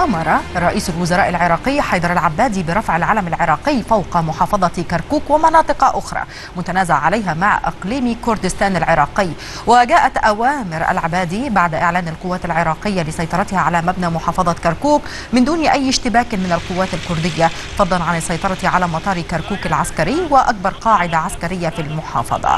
أمر رئيس الوزراء العراقي حيدر العبادي برفع العلم العراقي فوق محافظة كركوك ومناطق أخرى متنازع عليها مع إقليم كردستان العراقي. وجاءت أوامر العبادي بعد إعلان القوات العراقية لسيطرتها على مبنى محافظة كركوك من دون أي اشتباك من القوات الكردية فضلا عن السيطرة على مطار كركوك العسكري وأكبر قاعدة عسكرية في المحافظة.